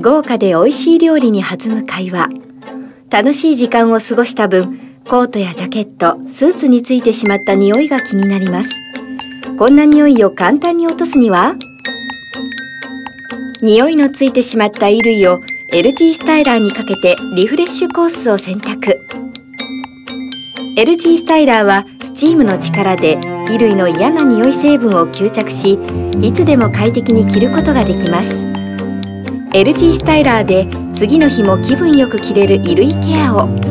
豪華で美味しい料理に弾む会話。楽しい時間を過ごした分コートやジャケットスーツについてしまった匂いが気になります。こんな匂いを簡単に落とすには？匂いのついてしまった衣類を LG スタイラーにかけてリフレッシュコースを選択。LG スタイラーはスチームの力で衣類の嫌な匂い成分を吸着しいつでも快適に着ることができます。LG スタイラーで次の日も気分よく着れる衣類ケアを。